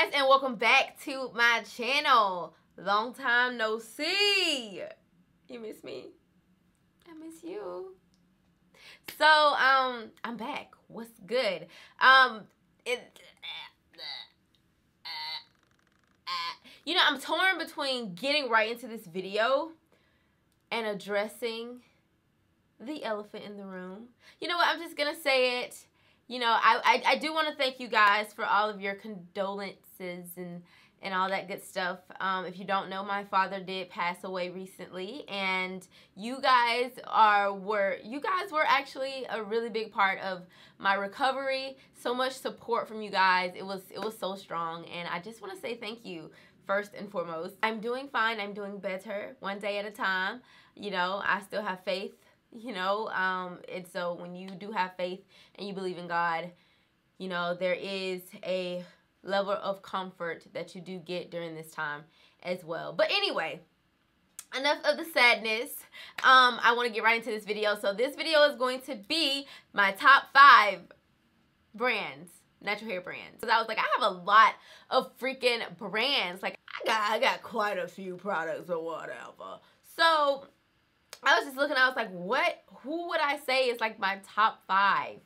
guys and welcome back to my channel. Long time no see. You miss me? I miss you. So, um, I'm back. What's good? Um, it, you know, I'm torn between getting right into this video and addressing the elephant in the room. You know what? I'm just gonna say it you know, I, I, I do want to thank you guys for all of your condolences and and all that good stuff. Um, if you don't know, my father did pass away recently, and you guys are were you guys were actually a really big part of my recovery. So much support from you guys. It was it was so strong, and I just want to say thank you first and foremost. I'm doing fine. I'm doing better, one day at a time. You know, I still have faith you know um and so when you do have faith and you believe in god you know there is a level of comfort that you do get during this time as well. But anyway enough of the sadness. Um i want to get right into this video. So this video is going to be my top five brands natural hair brands. Because i was like i have a lot of freaking brands. Like i got i got quite a few products or whatever. So I was just looking, I was like, what, who would I say is like my top five?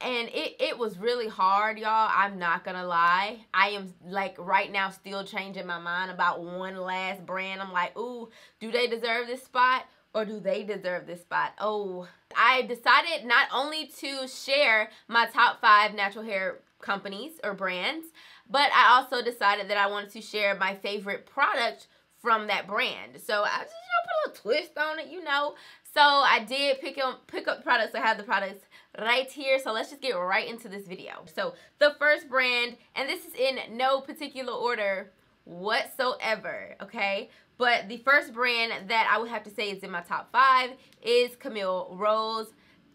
And it, it was really hard, y'all. I'm not gonna lie. I am like right now still changing my mind about one last brand. I'm like, ooh, do they deserve this spot? Or do they deserve this spot? Oh, I decided not only to share my top five natural hair companies or brands, but I also decided that I wanted to share my favorite product from that brand. So I just little twist on it, you know. So I did pick up pick up products. I have the products right here. So let's just get right into this video. So the first brand, and this is in no particular order whatsoever, okay? But the first brand that I would have to say is in my top five is Camille Rose.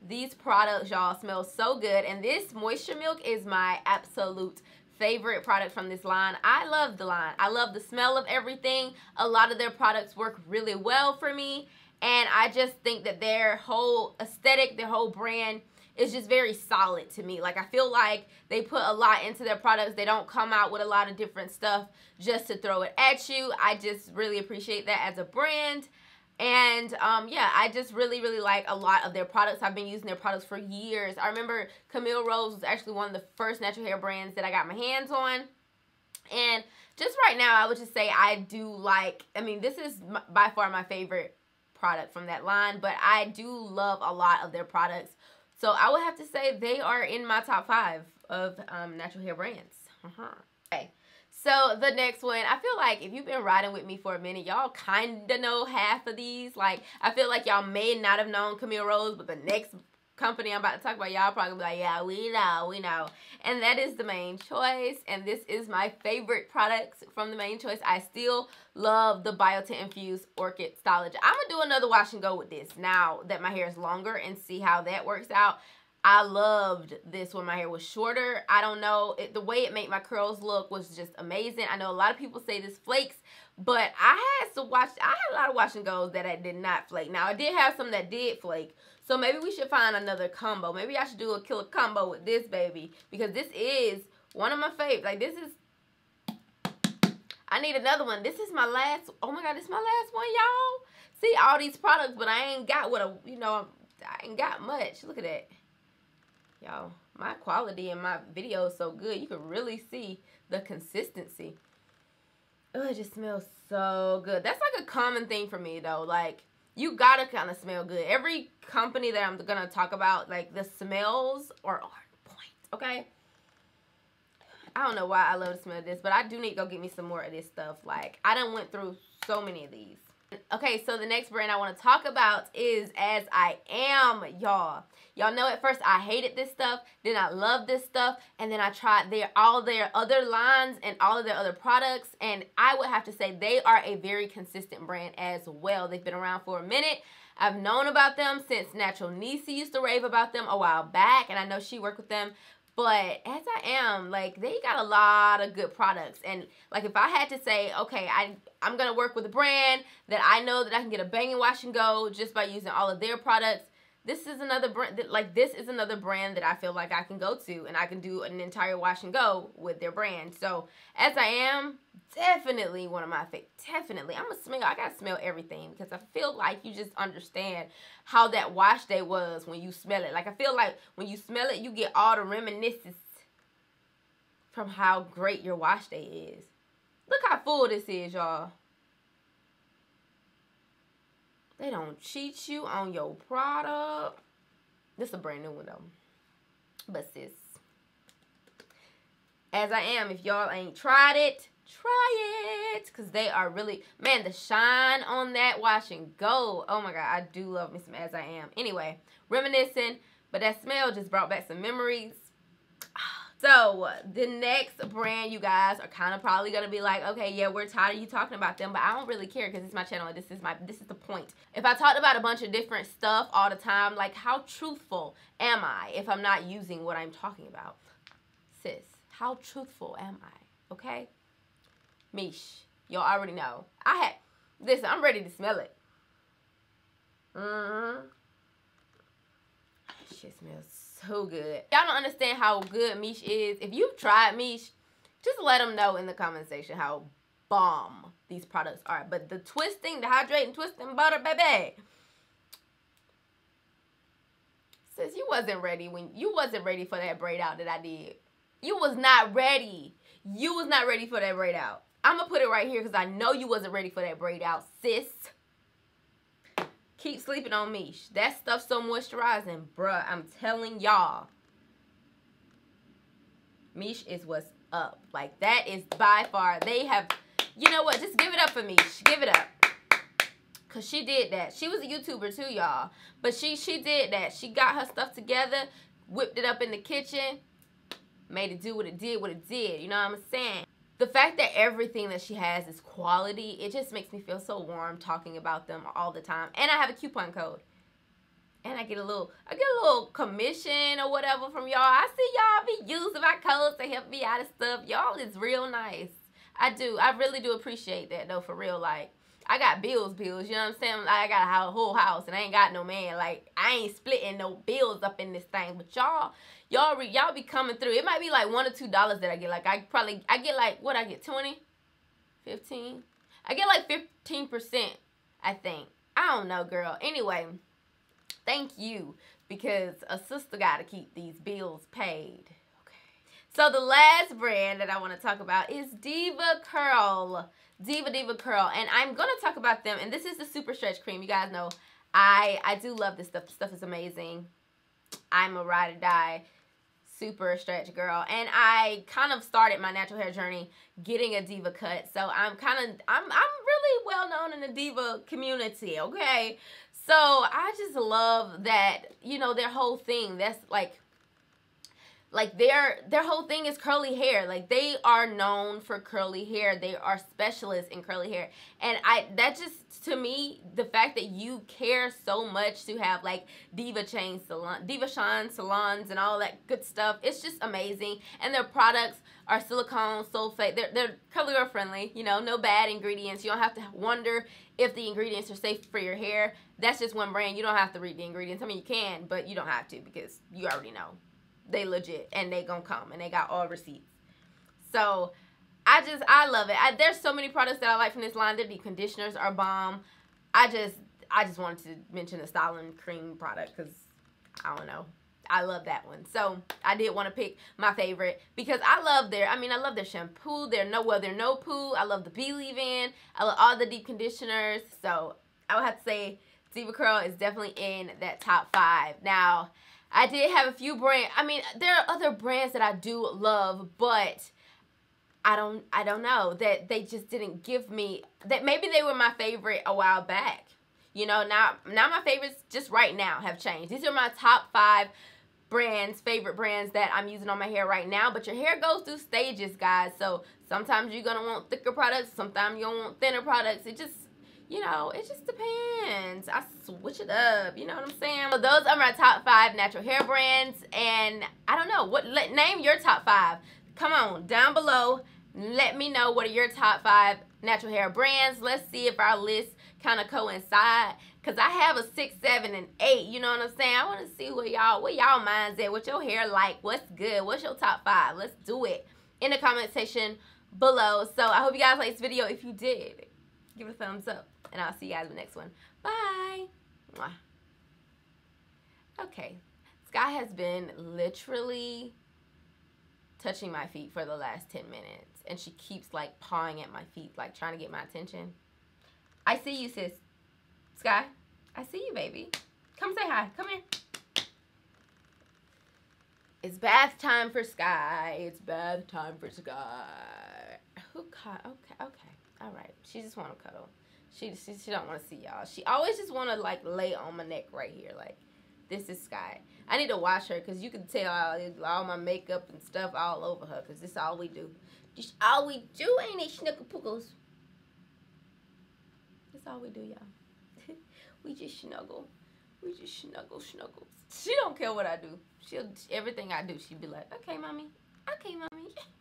These products, y'all, smell so good. And this Moisture Milk is my absolute favorite product from this line. I love the line. I love the smell of everything. A lot of their products work really well for me. And I just think that their whole aesthetic, their whole brand is just very solid to me. Like I feel like they put a lot into their products. They don't come out with a lot of different stuff just to throw it at you. I just really appreciate that as a brand. And um, yeah, I just really, really like a lot of their products. I've been using their products for years. I remember Camille Rose was actually one of the first natural hair brands that I got my hands on. And just right now, I would just say I do like, I mean, this is by far my favorite product from that line, but I do love a lot of their products. So I would have to say they are in my top five of um, natural hair brands. Uh -huh. Okay. So the next one, I feel like if you've been riding with me for a minute, y'all kind of know half of these. Like, I feel like y'all may not have known Camille Rose, but the next company I'm about to talk about, y'all probably be like, yeah, we know, we know. And that is the Mane Choice. And this is my favorite products from the Mane Choice. I still love the Biotin Infused Orchid Stylogy. I'm going to do another wash and go with this now that my hair is longer and see how that works out. I loved this when my hair was shorter. I don't know. It, the way it made my curls look was just amazing. I know a lot of people say this flakes, but I had to watch. I had a lot of wash and goes that I did not flake. Now, I did have some that did flake. So maybe we should find another combo. Maybe I should do a killer combo with this baby. Because this is one of my favorites. Like, this is... I need another one. This is my last... Oh, my God. This is my last one, y'all. See, all these products, but I ain't got what a... You know, I ain't got much. Look at that y'all my quality in my video is so good. You can really see the consistency. Oh it just smells so good. That's like a common thing for me though. Like you gotta kind of smell good. Every company that i'm gonna talk about like the smells are on point okay? I don't know why i love the smell of this but i do need to go get me some more of this stuff. Like i done went through so many of these Okay, so the next brand I want to talk about is As I Am, y'all. Y'all know at first I hated this stuff, then I loved this stuff, and then I tried their all their other lines and all of their other products, and I would have to say they are a very consistent brand as well. They've been around for a minute. I've known about them since NaturalNeicy used to rave about them a while back, and I know she worked with them but as I am, like they got a lot of good products. And like if I had to say, okay, I I'm gonna work with a brand that I know that I can get a bang and wash and go just by using all of their products, this is another brand that like this is another brand that I feel like I can go to and I can do an entire wash and go with their brand. So as I am, definitely one of my favorite. Definitely, I'm gonna smell. I gotta smell everything because I feel like you just understand how that wash day was when you smell it. Like I feel like when you smell it, you get all the reminiscences from how great your wash day is. Look how full this is, y'all. They don't cheat you on your product. This is a brand new one though. But sis, as I am, if y'all ain't tried it, try it. Because they are really, man, the shine on that wash and go. Oh my God, I do love me some As I Am. Anyway, reminiscing, but that smell just brought back some memories. So the next brand, you guys are kind of probably gonna be like, okay, yeah, we're tired of you talking about them, but I don't really care because it's my channel. This is my this is the point. If I talked about a bunch of different stuff all the time, like how truthful am I if I'm not using what I'm talking about, sis? How truthful am I? Okay, Mish, y'all already know. I had listen. I'm ready to smell it. Mm-hmm. Shit smells so good. Y'all don't understand how good Mish is. If you've tried Mish, just let them know in the comment section how bomb these products are. But the twisting, the hydrating, twisting butter, baby. Says you wasn't ready when you wasn't ready for that braid out that I did. You was not ready. You was not ready for that braid out. I'm gonna put it right here because I know you wasn't ready for that braid out, sis. Keep sleeping on me. That stuff's so moisturizing. Bruh, I'm telling y'all. Mish is what's up. Like, that is by far, they have, you know what? Just give it up for Mish. Give it up. Because she did that. She was a YouTuber too, y'all. But she, she did that. She got her stuff together, whipped it up in the kitchen, made it do what it did, what it did. You know what I'm saying? The fact that everything that she has is quality, it just makes me feel so warm talking about them all the time. And I have a coupon code. And I get a little, I get a little commission or whatever from y'all. I see y'all be using my codes to help me out of stuff. Y'all is real nice. I do. I really do appreciate that though, for real. Like, I got bills, bills. You know what I'm saying? Like, I got a whole house and I ain't got no man. Like, I ain't splitting no bills up in this thing. But y'all, y'all y'all be coming through. It might be like one or two dollars that I get. Like I probably I get like what I get 20, 15. I get like 15 percent. I think. I don't know, girl. Anyway, thank you because a sister got to keep these bills paid. So the last brand that I want to talk about is DevaCurl. Diva Diva Curl. And I'm going to talk about them. And this is the Super Stretch Cream. You guys know I, I do love this stuff. This stuff is amazing. I'm a ride or die super stretch girl and I kind of started my natural hair journey getting a Deva Cut so I'm kind of I'm, I'm really well known in the diva community okay so I just love that you know their whole thing that's like like their their whole thing is curly hair. Like they are known for curly hair. They are specialists in curly hair. And i that just to me the fact that you care so much to have like Devachan salon Devachan salons and all that good stuff it's just amazing. And their products are silicone sulfate. They're, they're curly girl friendly you know no bad ingredients. You don't have to wonder if the ingredients are safe for your hair. That's just one brand. You don't have to read the ingredients. I mean you can but you don't have to because you already know they legit and they gonna come and they got all receipts. So I just I love it. I, there's so many products that I like from this line. The deep conditioners are bomb. I just I just wanted to mention the styling cream product because I don't know. I love that one. So I did want to pick my favorite because I love their, I mean, I love their shampoo, their no, well, their no poo. I love the B'Leave-In. I love all the deep conditioners. So I would have to say DevaCurl is definitely in that top five. Now, I did have a few brands. I mean, there are other brands that I do love, but I don't I don't know that they just didn't give me that maybe they were my favorite a while back. You know, now now my favorites just right now have changed. These are my top 5 brands, favorite brands that I'm using on my hair right now, but your hair goes through stages, guys. So, sometimes you're going to want thicker products, sometimes you don't want thinner products. It just you know, it just depends. I switch it up. You know what I'm saying? So those are my top five natural hair brands. And I don't know. what. Let, name your top five. Come on, down below. Let me know what are your top five natural hair brands. Let's see if our list kind of coincide. Cause I have a six, seven, and eight. You know what I'm saying? I want to see what y'all, what y'all minds at, what your hair like, what's good, what's your top five. Let's do it in the comment section below. So I hope you guys liked this video. If you did, give it a thumbs up, and I'll see you guys in the next one. Bye. Mwah. Okay, Sky has been literally touching my feet for the last 10 minutes. And she keeps like pawing at my feet, like trying to get my attention. I see you, sis. Sky, I see you, baby. Come say hi. Come here. It's bath time for Sky. It's bath time for Sky. Who caught? Okay, okay. All right. She just want to cuddle. She, she, she don't want to see y'all. She always just want to like lay on my neck right here. Like, this is Sky. I need to wash her because you can tell all, all my makeup and stuff all over her because this is all we do. This all we do, ain't it, Schnucklepuckles? That's all we do, y'all. we just snuggle. We just snuggle, snuggles. She don't care what I do. She'll everything I do. She'd be like, "Okay, mommy. Okay, mommy."